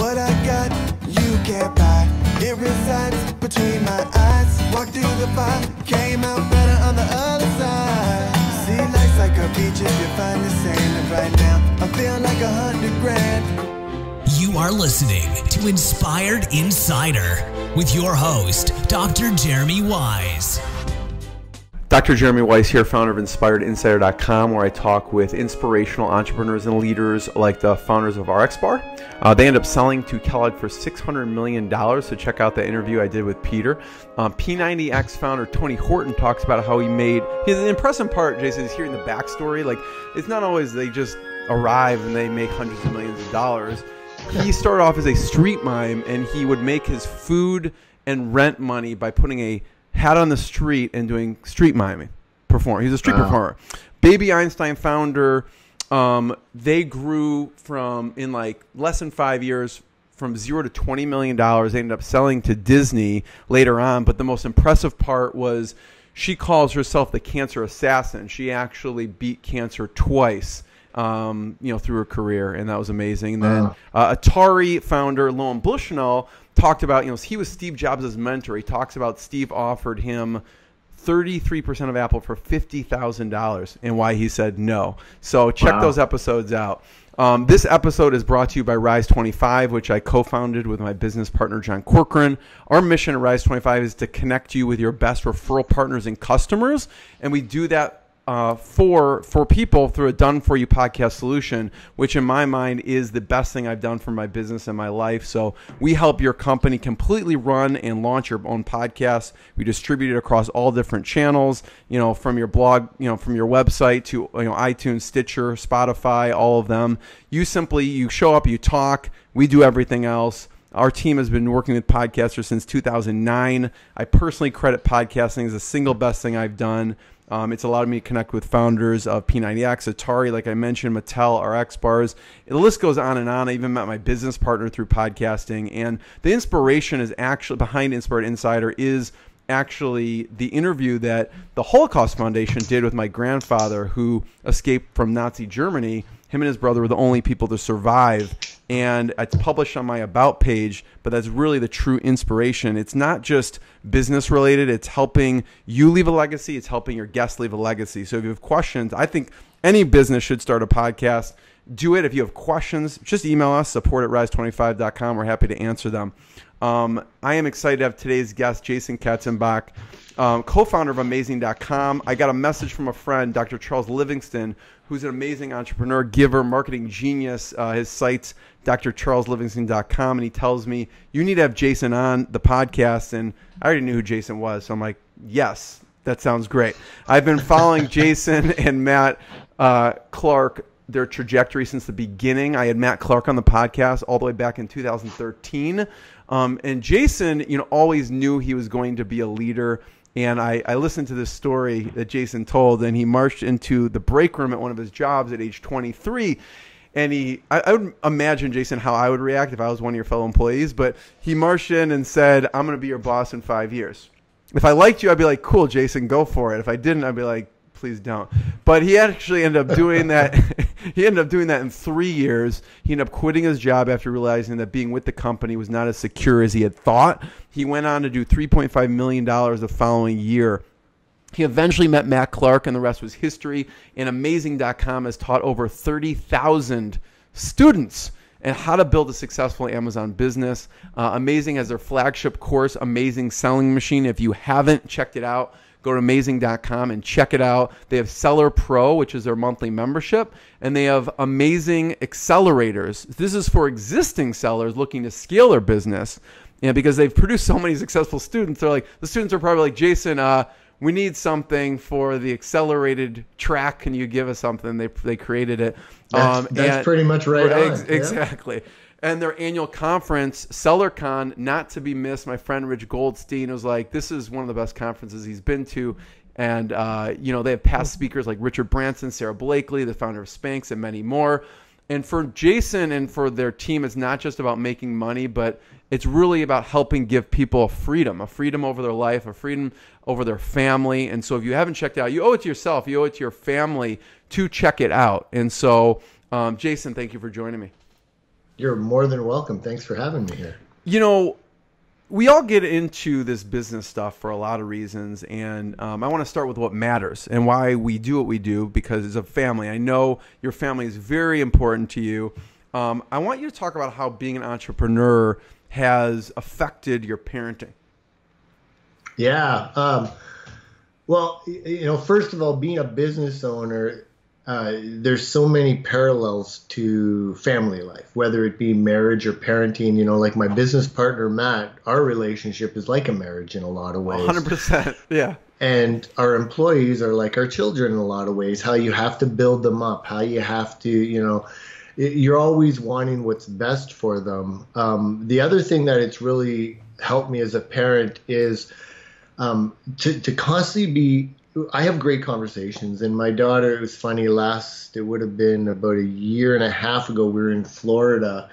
What I got, you can't buy. It resides between my eyes. Walked through the fire, came out better on the other side. See, life's like a beach if you find the sand. And right now, I feel like a hundred grand. You are listening to Inspired Insider with your host, Dr. Jeremy Weisz. Dr. Jeremy Weisz here, founder of InspiredInsider.com, where I talk with inspirational entrepreneurs and leaders like the founders of RxBar. Uh, they end up selling to Kellogg for $600 million, so check out the interview I did with Peter. Um, P90X founder Tony Horton talks about how he made, his impressive part, Jason, is hearing the backstory. Like, it's not always they just arrive and they make hundreds of millions of dollars. He started off as a street mime, and he would make his food and rent money by putting a hat on the street and doing street miming perform. He's a street Wow. performer. Baby Einstein founder. Um, they grew from in like less than five years from zero to twenty million dollars. They ended up selling to Disney later on. But the most impressive part was she calls herself the cancer assassin. She actually beat cancer twice. Um, you know, through her career, and that was amazing. And then uh, Atari founder Nolan Bushnell talked about, you know, he was Steve Jobs' mentor. He talks about Steve offered him 33% of Apple for $50,000 and why he said no. So check Wow. those episodes out. Um, this episode is brought to you by Rise 25, which I co founded with my business partner, John Corcoran. Our mission at Rise 25 is to connect you with your best referral partners and customers. And we do that uh, for for people through a done for you podcast solution, which in my mind is the best thing I've done for my business and my life. So we help your company completely run and launch your own podcast. We distribute it across all different channels, you know, from your blog, you know, from your website to you know iTunes, Stitcher, Spotify, all of them. You simply you show up, you talk, we do everything else. Our team has been working with podcasters since 2009. I personally credit podcasting as the single best thing I've done. Um, it's allowed me to connect with founders of P90X, Atari, like I mentioned, Mattel, RX bars. The list goes on and on. I even met my business partner through podcasting. And the inspiration is actually behind Inspired Insider is actually the interview that the Holocaust Foundation did with my grandfather who escaped from Nazi Germany. Him and his brother were the only people to survive. And it's published on my About page, but that's really the true inspiration. It's not just business related, it's helping you leave a legacy, it's helping your guests leave a legacy. So if you have questions, I think any business should start a podcast. Do it. If you have questions, just email us, support at rise25.com. We're happy to answer them. Um, I am excited to have today's guest, Jason Katzenback, um, co-founder of Amazing.com. I got a message from a friend, Dr. Charles Livingston, who's an amazing entrepreneur, giver, marketing genius. Uh, his site's drcharleslivingston.com, and he tells me you need to have Jason on the podcast. And I already knew who Jason was, so I'm like, yes, that sounds great. I've been following Jason and Matt uh, Clark their trajectory since the beginning. I had Matt Clark on the podcast all the way back in 2013. Um, and Jason, you know, always knew he was going to be a leader. And I, I listened to this story that Jason told, and he marched into the break room at one of his jobs at age 23. And he, I, I would imagine, Jason, how I would react if I was one of your fellow employees. But he marched in and said, I'm going to be your boss in five years. If I liked you, I'd be like, cool, Jason, go for it. If I didn't, I'd be like, please don't. But he actually ended up doing that. he ended up doing that in three years. He ended up quitting his job after realizing that being with the company was not as secure as he had thought. He went on to do $3.5 million the following year. He eventually met Matt Clark, and the rest was history. And Amazing.com has taught over 30,000 students and how to build a successful Amazon business. Uh, Amazing has their flagship course, Amazing Selling Machine. If you haven't checked it out, go to amazing.com and check it out. They have Seller Pro, which is their monthly membership, and they have amazing accelerators. This is for existing sellers looking to scale their business. Yeah, because they've produced so many successful students. They're like, the students are probably like, Jason, uh, we need something for the accelerated track. Can you give us something? They, they created it. That's, that's and- pretty much right. Ex-. Exactly. And their annual conference, SellerCon, not to be missed. My friend Rich Goldstein was like, "This is one of the best conferences he's been to." And uh, you know, they have past speakers like Richard Branson, Sara Blakely, the founder of Spanx, and many more. And for Jason and for their team, it's not just about making money, but it's really about helping give people a freedom, a freedom over their life, a freedom over their family. And so if you haven't checked it out, you owe it to yourself, you owe it to your family to check it out. And so, um, Jason, thank you for joining me. You're more than welcome. Thanks for having me here. You know, we all get into this business stuff for a lot of reasons, and um, I want to start with what matters and why we do what we do because it's a family. I know your family is very important to you. Um, I want you to talk about how being an entrepreneur has affected your parenting. Yeah. Um, well, you know, first of all, being a business owner, uh, there's so many parallels to family life, whether it be marriage or parenting. You know, like my business partner Matt, our relationship is like a marriage in a lot of ways. 100%. Yeah. And our employees are like our children in a lot of ways. How you have to build them up, how you have to, you know, you're always wanting what's best for them. Um, the other thing that it's really helped me as a parent is um, to, to constantly be I have great conversations, and my daughter. It was funny. Last, it would have been about a year and a half ago. We were in Florida,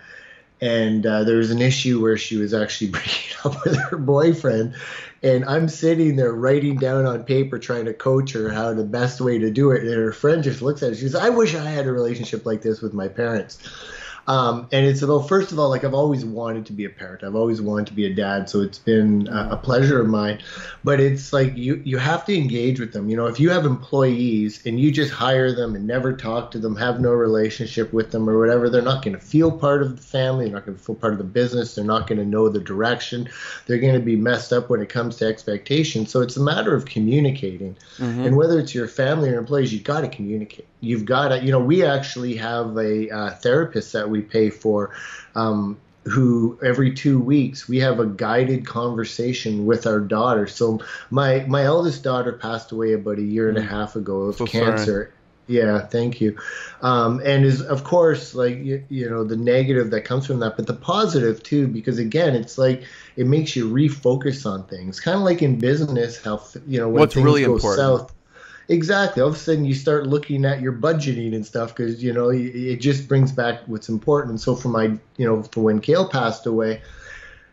and uh, there was an issue where she was actually breaking up with her boyfriend, and I'm sitting there writing down on paper trying to coach her how the best way to do it. And her friend just looks at her. She says, "I wish I had a relationship like this with my parents." Um, and it's about first of all, like I've always wanted to be a parent. I've always wanted to be a dad, so it's been a, a pleasure of mine. But it's like you you have to engage with them. You know, if you have employees and you just hire them and never talk to them, have no relationship with them or whatever, they're not going to feel part of the family. They're not going to feel part of the business. They're not going to know the direction. They're going to be messed up when it comes to expectations. So it's a matter of communicating. Mm-hmm. And whether it's your family or employees, you have got to communicate. You've got to. You know, we actually have a uh, therapist that we we pay for. Um, who every two weeks we have a guided conversation with our daughter. So my my eldest daughter passed away about a year and a mm. half ago of so cancer. Sorry. Yeah, thank you. Um, and is of course like you, you, know the negative that comes from that, but the positive too, because again, it's like it makes you refocus on things. Kind of like in business, how you know when What's things really go important. south Exactly. All of a sudden, you start looking at your budgeting and stuff because you know it just brings back what's important. And so for my, you know, for when Gail passed away,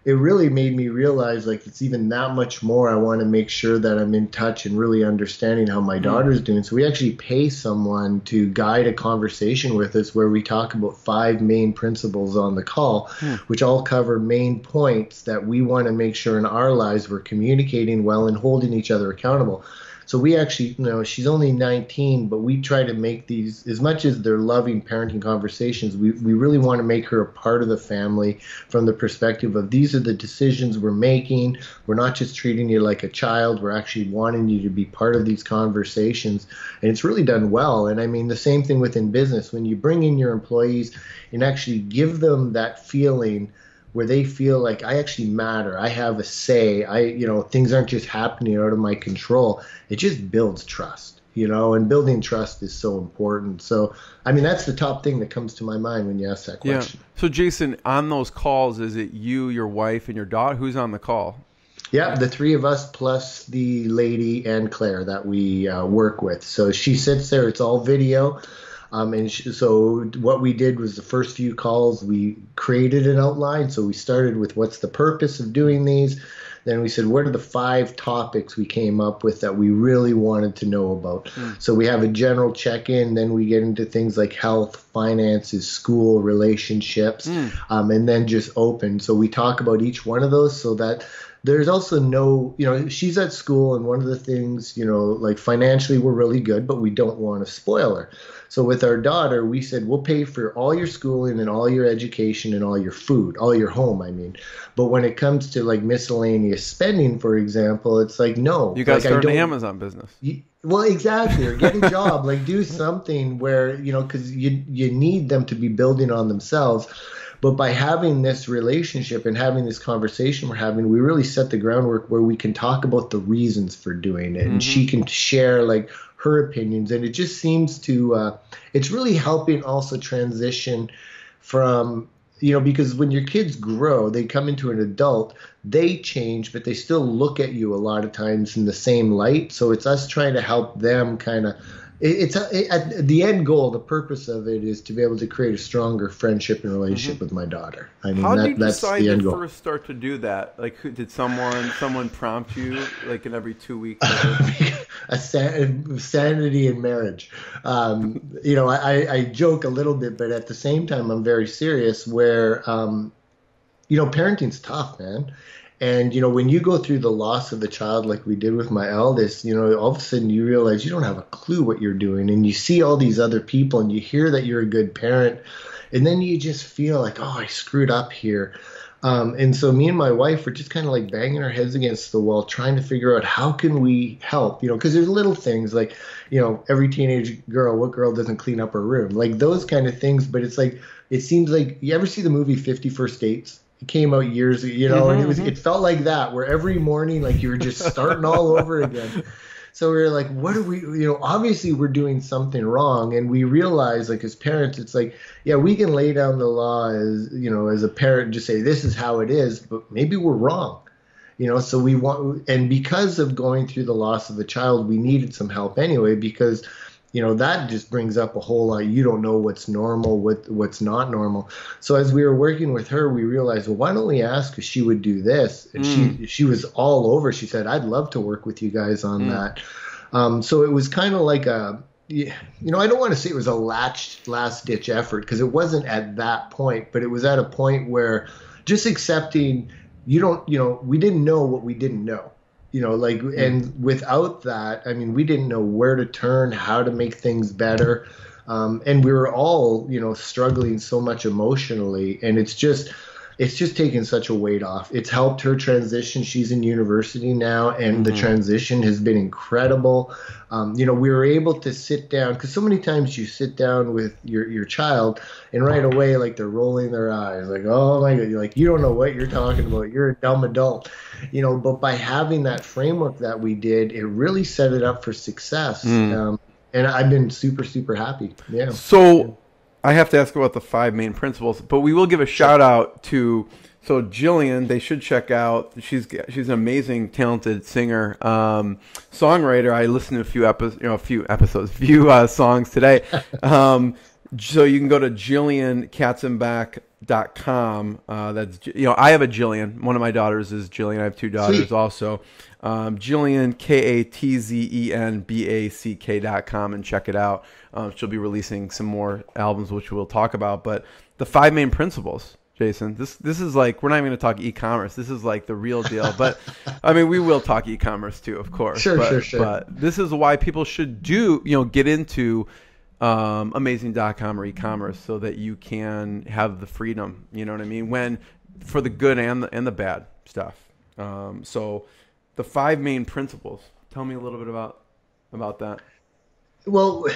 it really made me realize like it's even that much more. I want to make sure that I'm in touch and really understanding how my mm. daughter's doing. So we actually pay someone to guide a conversation with us where we talk about five main principles on the call, mm. which all cover main points that we want to make sure in our lives we're communicating well and holding each other accountable. So we actually, you know, she's only 19, but we try to make these, as much as they're loving parenting conversations, we, we really want to make her a part of the family from the perspective of these are the decisions we're making. We're not just treating you like a child, we're actually wanting you to be part of these conversations. And it's really done well. And I mean, the same thing within business. When you bring in your employees and actually give them that feeling where they feel like I actually matter. I have a say. I, you know, things aren't just happening out of my control. It just builds trust, you know, and building trust is so important. So, I mean, that's the top thing that comes to my mind when you ask that question. Yeah. So, Jason, on those calls, is it you, your wife, and your daughter? Who's on the call? Yeah, the three of us plus the lady and Claire that we uh, work with. So she sits there. It's all video. Um, and sh- so what we did was the first few calls we created an outline. So we started with what's the purpose of doing these. Then we said, what are the five topics we came up with that we really wanted to know about? Mm. So we have a general check in, then we get into things like health, finances, school, relationships, mm. um, and then just open. So we talk about each one of those so that there's also no, you know, she's at school, and one of the things, you know, like financially, we're really good, but we don't want to spoil her. So with our daughter, we said we'll pay for all your schooling and all your education and all your food, all your home, I mean. But when it comes to like miscellaneous spending, for example, it's like no. You guys like, start an Amazon business. You, well, exactly, or get a job, like do something where you know because you you need them to be building on themselves. But by having this relationship and having this conversation we're having, we really set the groundwork where we can talk about the reasons for doing it, mm-hmm. and she can share like her opinions, and it just seems to uh, it's really helping also transition from you know because when your kids grow they come into an adult they change but they still look at you a lot of times in the same light. So it's us trying to help them kind of it's a, it, at the end goal. The purpose of it is to be able to create a stronger friendship and relationship with my daughter. I mean, Mm-hmm. How that, did you that's decide the end to goal. first start to do that? Like, who, did someone someone prompt you like in every two weeks? a san- sanity in marriage. Um, you know, I, I joke a little bit, but at the same time, I'm very serious. Where, um, you know, parenting's tough, man. And you know, when you go through the loss of the child, like we did with my eldest, you know, all of a sudden you realize you don't have a clue what you're doing, and you see all these other people, and you hear that you're a good parent, and then you just feel like, oh, I screwed up here. Um, and so me and my wife were just kind of like banging our heads against the wall, trying to figure out how can we help, you know, because there's little things like, you know, every teenage girl, what girl doesn't clean up her room, like those kind of things. But it's like, it seems like you ever see the movie Fifty First Dates? Came out years, you know, and it was, mm-hmm, it mm-hmm. felt like that, where every morning, like you were just starting all over again. So we were like, what are we, you know, obviously we're doing something wrong. And we realize, like, as parents, it's like, yeah, we can lay down the law as, you know, as a parent, just say, this is how it is, but maybe we're wrong. You know, so we want, and because of going through the loss of a child, we needed some help anyway, because, you know, that just brings up a whole lot. You don't know what's normal, what what's not normal. So as we were working with her, we realized, well, why don't we ask if she would do this? And she she was all over. She said, I'd love to work with you guys on that. Um, so it was kind of like a, you know, I don't want to say it was a latched last ditch effort because it wasn't at that point, but it was at a point where just accepting, you don't, you know, we didn't know what we didn't know. You know, like, and without that, I mean, we didn't know where to turn, how to make things better. Um, and we were all, you know, struggling so much emotionally. And it's just, it's just taken such a weight off. It's helped her transition. She's in university now, and the transition has been incredible. Um, you know, we were able to sit down because so many times you sit down with your your child, and right away, like they're rolling their eyes, like, "Oh my god!" You're like, "You don't know what you're talking about. You're a dumb adult," you know. But by having that framework that we did, it really set it up for success. Um, and I've been super super happy. Yeah. So I have to ask about the five main principles, but we will give a shout out to so Jillian. They should check out. She's she's an amazing, talented singer, um, songwriter. I listened to a few episodes, you know, a few episodes, few uh, songs today. Um, so you can go to JillianKatzenback.com. Uh, that's you know I have a Jillian. One of my daughters is Jillian. I have two daughters Sweet. also. Um, Jillian K A T Z E N B A C K dot com and check it out. Um, she'll be releasing some more albums, which we'll talk about. But the five main principles, Jason. This this is like we're not even going to talk e-commerce. This is like the real deal. But I mean, we will talk e-commerce too, of course. Sure, but, sure, sure. But this is why people should do you know get into um, amazing.com or e-commerce so that you can have the freedom. You know what I mean? When for the good and the, and the bad stuff. Um, so the five main principles. Tell me a little bit about about that. Well,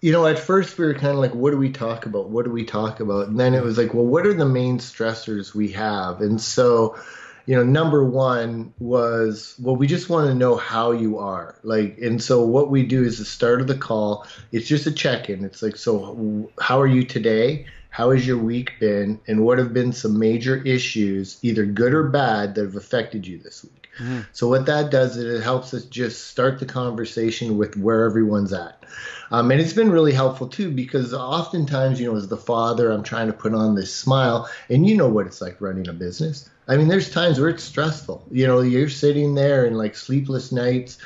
you know, at first we were kind of like, what do we talk about? What do we talk about? And then it was like, well, what are the main stressors we have? And so, you know, number one was, well, we just want to know how you are. Like, and so what we do is the start of the call, it's just a check in. It's like, so how are you today? How has your week been? And what have been some major issues, either good or bad, that have affected you this week? Mm-hmm. So what that does is it helps us just start the conversation with where everyone's at. Um, and it's been really helpful too because oftentimes, you know, as the father, I'm trying to put on this smile, and you know what it's like running a business. I mean, there's times where it's stressful. You know, you're sitting there and like sleepless nights,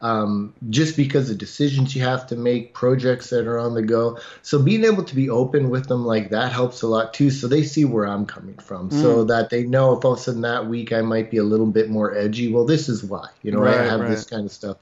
um, just because of decisions you have to make, projects that are on the go. So being able to be open with them like that helps a lot too. So they see where I'm coming from, so that they know if all of a sudden that week I might be a little bit more edgy. Well, this is why. You know, Right, I have right. this kind of stuff.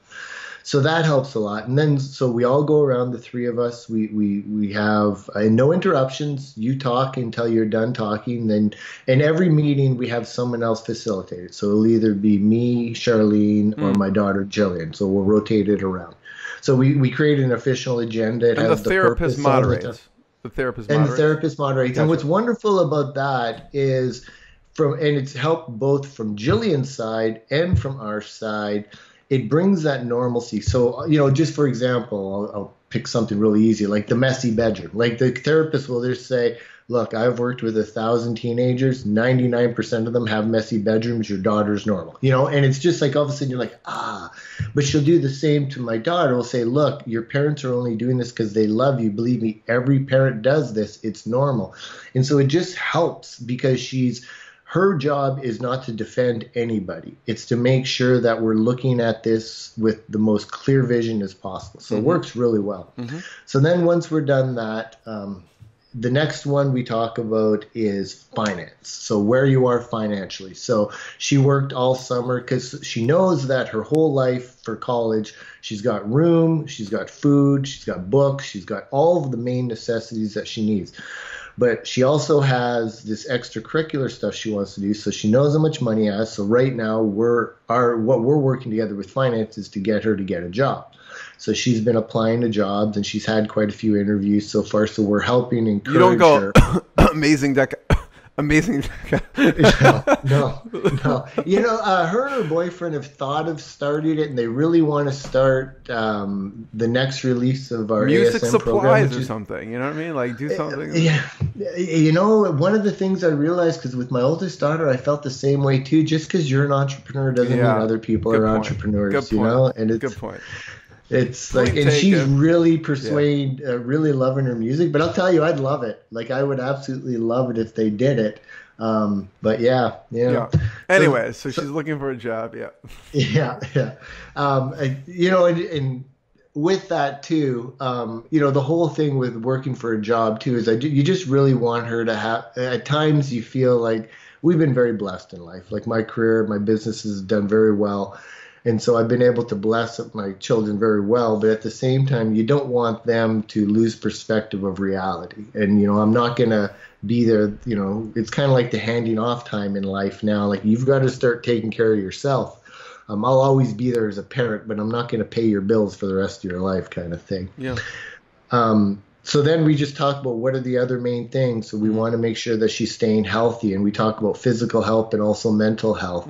So that helps a lot. And then so we all go around the three of us. We we we have uh, no interruptions. You talk until you're done talking. Then in every meeting we have someone else facilitate it. So it'll either be me, Charlene, Hmm. or my daughter Jillian. So we'll rotate it around. So we, we create an official agenda. It And the therapist the moderates. The therapist and the therapist moderates. Gotcha. And what's wonderful about that is from and it's helped both from Jillian's side and from our side. It brings that normalcy. So you know, just for example, I'll, I'll pick something really easy like the messy bedroom. Like the therapist will just say, look, I've worked with a thousand teenagers. 99% of them have messy bedrooms. Your daughter's normal, you know, and it's just like all of a sudden you're like, ah, but she'll do the same to my daughter. Will say, look, your parents are only doing this because they love you. Believe me, every parent does this. It's normal. And so it just helps because she's, her job is not to defend anybody. It's to make sure that we're looking at this with the most clear vision as possible. So mm-hmm. it works really well. Mm-hmm. So then once we're done that, um, the next one we talk about is finance. So where you are financially. So she worked all summer because she knows that her whole life for college, she's got room, she's got food, she's got books, she's got all of the main necessities that she needs. But she also has this extracurricular stuff she wants to do. So she knows how much money has. So right now we're our what we're working together with finance is to get her to get a job. So she's been applying to jobs and she's had quite a few interviews so far. So we're helping encourage You don't go her. amazing deck amazing. no, no, no. You know, uh, her and her boyfriend have thought of starting it, and they really want to start um, the next release of our music ASM supplies program, or is, something. You know what I mean? Like do something. Yeah, you know, one of the things I realized because with my oldest daughter, I felt the same way too. Just because you're an entrepreneur doesn't Yeah. mean other people Good are point. entrepreneurs. Good you point. know, and it's Good point. It's Point like, and she's really persuade, uh, really loving her music. But I'll tell you, I'd love it. Like I would absolutely love it if they did it. Um, but yeah, yeah. Yeah. Anyway, so she's looking for a job. Yeah. yeah, yeah. Um, and, you know, and, and with that too, um, you know, the whole thing with working for a job too is I do, you just really want her to have. At times, you feel like we've been very blessed in life. Like my career, my business has done very well. And so I've been able to bless my children very well, but at the same time, you don't want them to lose perspective of reality. And, you know, I'm not going to be there. You know, it's kind of like the handing off time in life now. Like you've got to start taking care of yourself. Um, I'll always be there as a parent, but I'm not going to pay your bills for the rest of your life, kind of thing. Yeah. Um, so then we just talk about what are the other main things. So we want to make sure that she's staying healthy, and we talk about physical health and also mental health.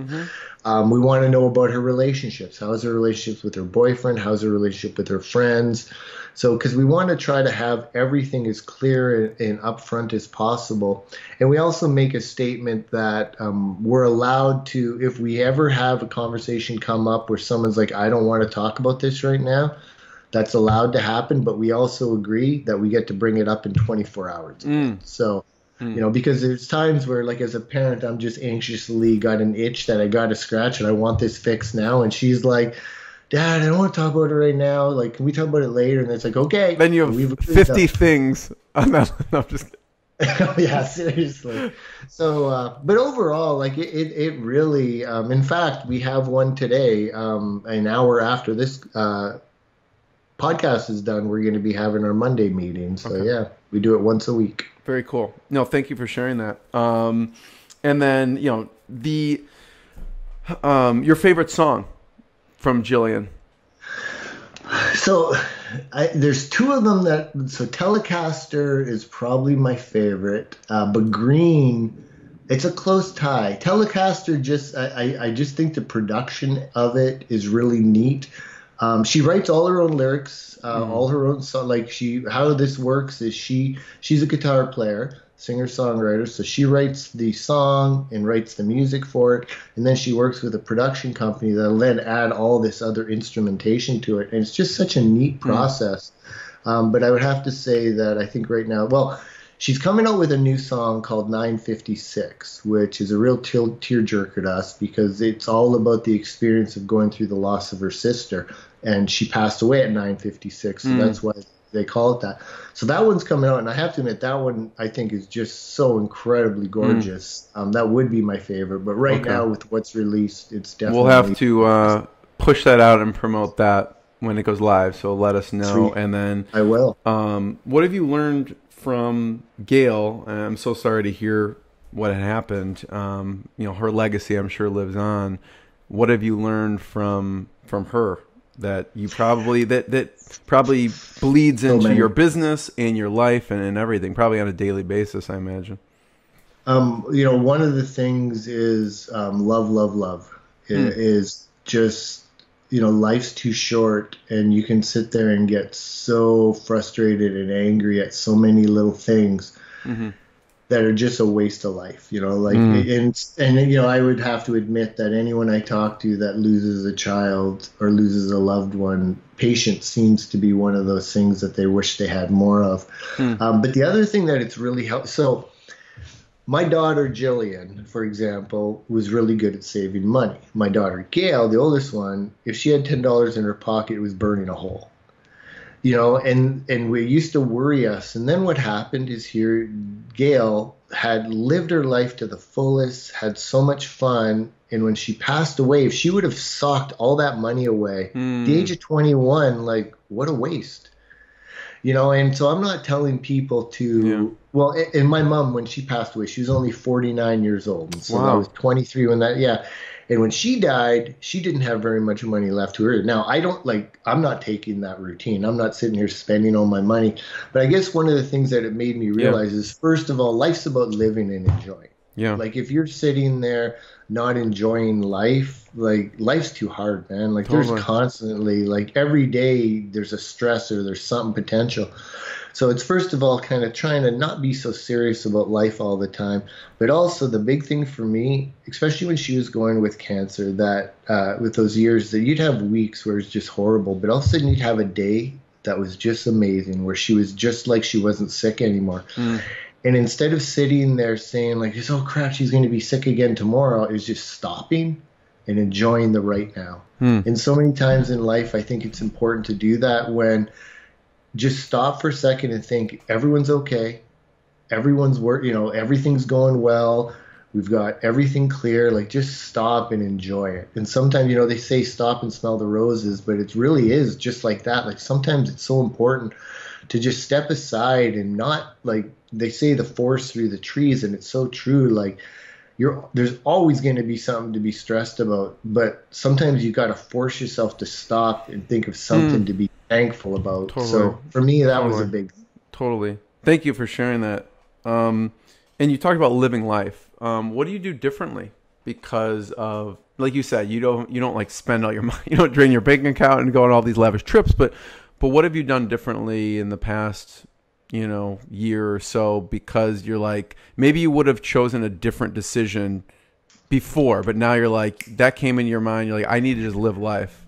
Um, we want to know about her relationships. How's her relationships with her boyfriend? How's her relationship with her friends? So, because we want to try to have everything as clear and, and upfront as possible. And we also make a statement that um, we're allowed to, if we ever have a conversation come up where someone's like, I don't want to talk about this right now, that's allowed to happen. But we also agree that we get to bring it up in 24 hours. again. So, you know, because there's times where, like, as a parent, I'm just anxiously got an itch that I got to scratch and I want this fixed now. And she's like, Dad, I don't want to talk about it right now. Like, can we talk about it later? And it's like, okay. Then you have agreed 50 things. On that. No, I'm just oh, yeah, seriously. So, uh, but overall, like it, it, it really, um, in fact, we have one today, um, an hour after this uh, podcast is done. We're going to be having our Monday meeting. So, yeah, we do it once a week. Very cool. No, thank you for sharing that. Um, and then you know the um, your favorite song from Jillian. So, I, there's two of them that, so Telecaster is probably my favorite, uh, but Green, it's a close tie. Telecaster just, I, I, I just think the production of it is really neat. Um, she writes all her own lyrics, uh, all her own song. Like she, how this works is she, she's a guitar player, singer songwriter. So she writes the song and writes the music for it, and then she works with a production company that'll then add all this other instrumentation to it. And it's just such a neat process. Um, but I would have to say that I think right now, well, she's coming out with a new song called 956, which is a real tear tearjerker to us because it's all about the experience of going through the loss of her sister, and she passed away at 956, so that's why they call it that. So that one's coming out, and I have to admit that one I think is just so incredibly gorgeous. Um, that would be my favorite, but right Okay. now with what's released, it's definitely We'll have to uh, push that out and promote that when it goes live. So let us know. Sweet. And then, I will. um, what have you learned from Gail? I'm so sorry to hear what had happened. Um, you know, her legacy, I'm sure, lives on. What have you learned from from her that you probably that that probably bleeds into many. your business and your life and, and everything, probably on a daily basis, I imagine. Um, you know, one of the things is um, love, love, love. I- Is just you know, life's too short, and you can sit there and get so frustrated and angry at so many little things. That are just a waste of life, you know, like, and, and, you know, I would have to admit that anyone I talk to that loses a child or loses a loved one, patience seems to be one of those things that they wish they had more of. Um, but the other thing that it's really helped, so my daughter Jillian, for example, was really good at saving money. My daughter Gail, the oldest one, if she had ten dollars in her pocket, it was burning a hole you know and and we used to worry us. And then what happened is here gail had lived her life to the fullest had so much fun. And when she passed away if she would have socked all that money away the hmm. age of 21 like what a waste you know and so i'm not telling people to Yeah. well and my mom when she passed away she was only 49 years old. And so i was 23 when that yeah. And when she died she didn't have very much money left to her. Now i don't like i'm not taking that routine. I'm not sitting here spending all my money. But i guess one of the things that it made me realize is first of all life's about living and enjoying Yeah. like if you're sitting there not enjoying life, like life's too hard, man. Like Totally. there's constantly like every day there's a stress or there's something potential. So it's first of all kind of trying to not be so serious about life all the time, but also the big thing for me, especially when she was going with cancer, that uh, with those years that you'd have weeks where it's just horrible, but all of a sudden you'd have a day that was just amazing, where she was just like she wasn't sick anymore. And instead of sitting there saying like, "Oh crap, she's going to be sick again tomorrow," was just stopping and enjoying the right now. Hmm. And so many times in life, I think it's important to do that when just stop for a second and think everyone's okay, everyone's work, you know, everything's going well. We've got everything clear. Like just stop and enjoy it. And sometimes, you know, they say stop and smell the roses, but it really is just like that. Like sometimes it's so important to just step aside and not like they say the forest through the trees, and it's so true. Like you're there's always going to be something to be stressed about, but sometimes you got to force yourself to stop and think of something to be thankful about. Totally. So for me, that was a big. Totally. Thank you for sharing that. Um, and you talked about living life. Um, what do you do differently because of, like you said, you don't you don't like spend all your money, you don't drain your bank account and go on all these lavish trips. But but what have you done differently in the past, you know, year or so? Because you're like maybe you would have chosen a different decision before, but now you're like that came in your mind. You're like I need to just live life.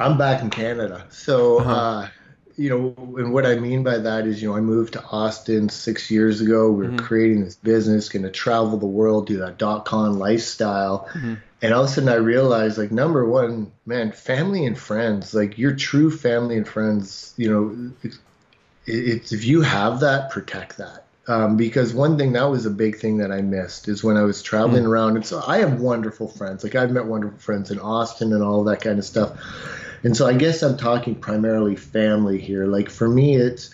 I'm back in Canada, so Uh-huh. uh, you know, and what I mean by that is, you know, I moved to Austin six years ago. We were Mm-hmm. creating this business, going to travel the world, do that dot com lifestyle, Mm-hmm. and all of a sudden I realized, like, number one, man, family and friends, like your true family and friends, you know, it's, it's if you have that, protect that. Um, because one thing that was a big thing that I missed is when I was traveling around. And so I have wonderful friends. Like I've met wonderful friends in Austin and all that kind of stuff. And so I guess I'm talking primarily family here. Like for me, it's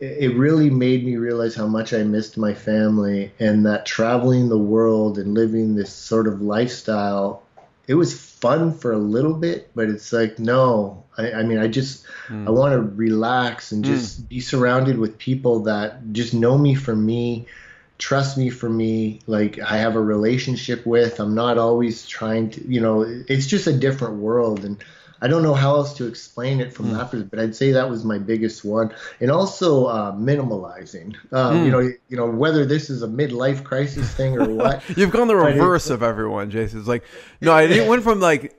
it really made me realize how much I missed my family and that traveling the world and living this sort of lifestyle, it was fun for a little bit, but it's like, no, I, I mean, I just, hmm. I want to relax and hmm. just be surrounded with people that just know me for me, trust me for me, like I have a relationship with. I'm not always trying to, you know, it's just a different world. And I don't know how else to explain it from that perspective, but I'd say that was my biggest one. And also uh, minimalizing, um, you know, you know, whether this is a midlife crisis thing or what. You've gone the But it- reverse of everyone, Jason. It's like, no, I didn't went from like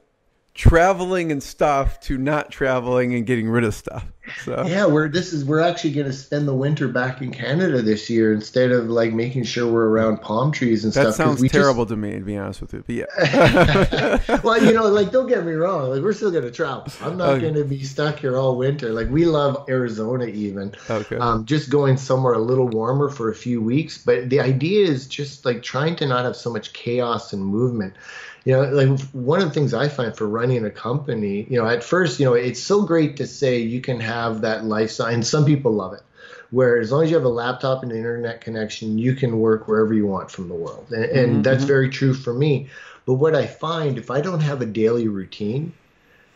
traveling and stuff to not traveling and getting rid of stuff. So Yeah, we're this is we're actually going to spend the winter back in Canada this year instead of like making sure we're around palm trees and stuff. that sounds we just- terrible to me, to be honest with you. But yeah, well, you know, like don't get me wrong, like we're still gonna travel. I'm not Okay. gonna be stuck here all winter. Like we love Arizona even. Okay. Um, just going somewhere a little warmer for a few weeks. But the idea is just like trying to not have so much chaos and movement. You know, like one of the things I find for running a company, you know, at first, you know, it's so great to say you can have that lifestyle, and some people love it. Where as long as you have a laptop and an internet connection, you can work wherever you want from the world, and, and that's mm-hmm. very true for me. But what I find, if I don't have a daily routine,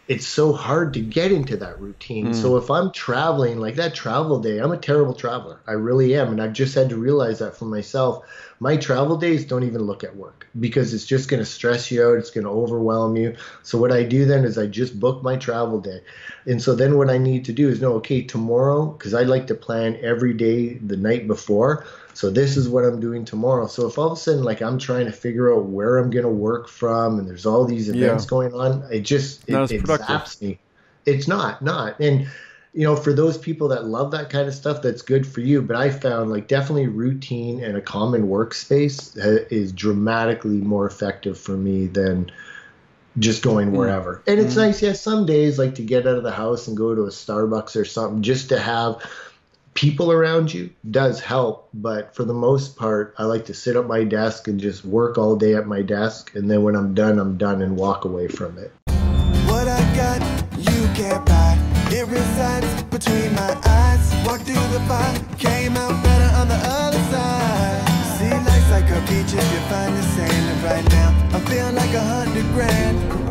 it's so hard to get into that routine. So mm. if I'm traveling, like that travel day, I'm a terrible traveler. I really am. And I've just had to realize that for myself. my travel days don't even look at work because it's just going to stress you out. It's going to overwhelm you. So what I do then is I just book my travel day. And so then what I need to do is know, okay, tomorrow, because I like to plan every day the night before. So this is what I'm doing tomorrow. So if all of a sudden like I'm trying to figure out where I'm going to work from and there's all these events Yeah. going on, it just it, it zaps me. It's not, not. And you know, for those people that love that kind of stuff, that's good for you. But I found like definitely routine and a common workspace ha- is dramatically more effective for me than just going Hmm. wherever. And it's nice, yeah, some days like to get out of the house and go to a Starbucks or something just to have people around you does help. But for the most part, I like to sit at my desk and just work all day at my desk. And then when I'm done, I'm done and walk away from it. What I got, you can't buy. It resides between my eyes. Through the fire, came out better on the other side. See, life's like a beach if you find the right now, feeling like a hundred grand.